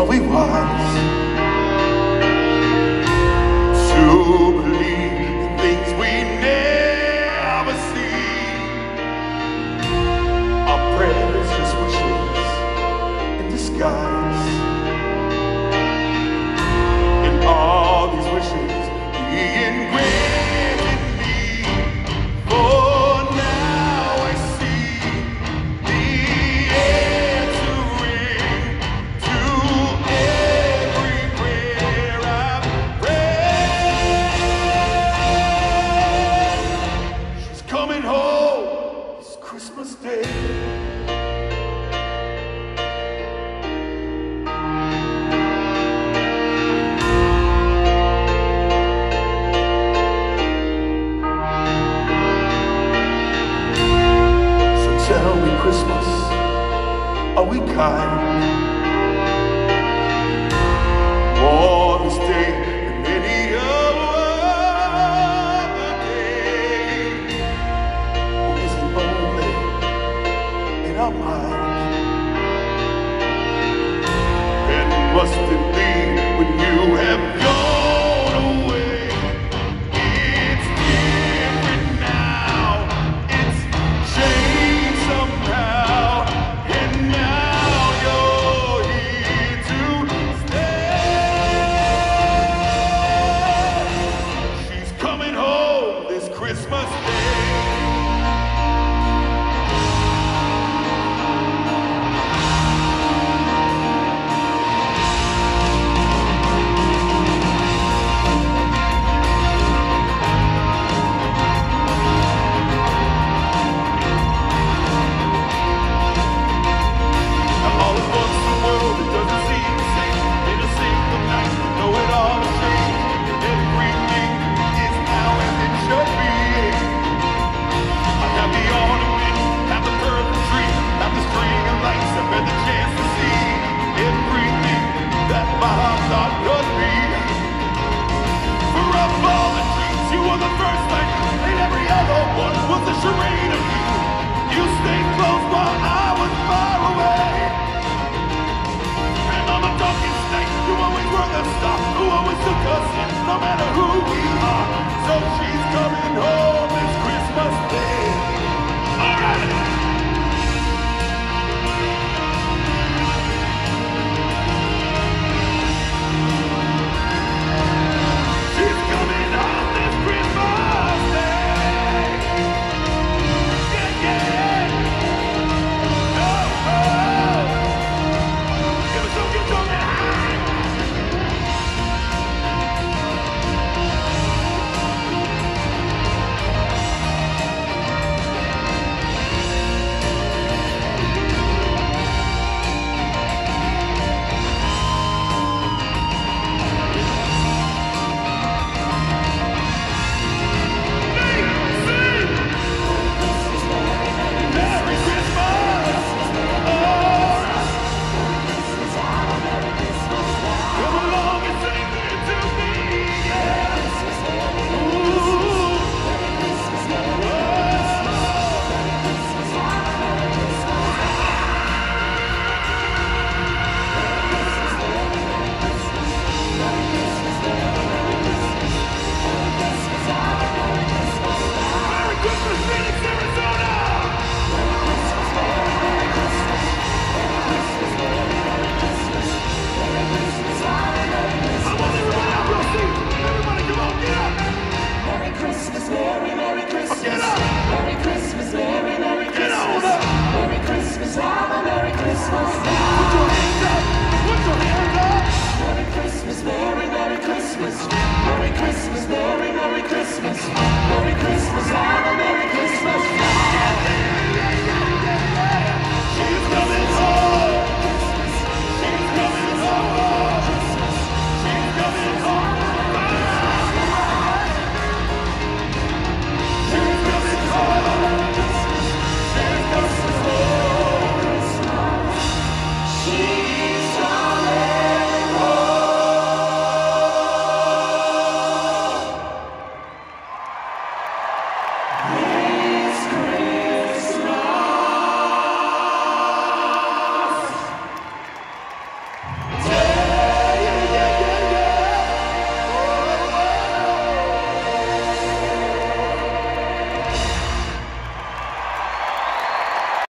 how we was to believe. Christmas? Are we kind? Oh. Christmas Day. saturated. You stayed close while I was far away. And on the a talking snake. You always were the star. Who always took us in, no matter who we are. So she's coming home this Christmas Day. Christmas.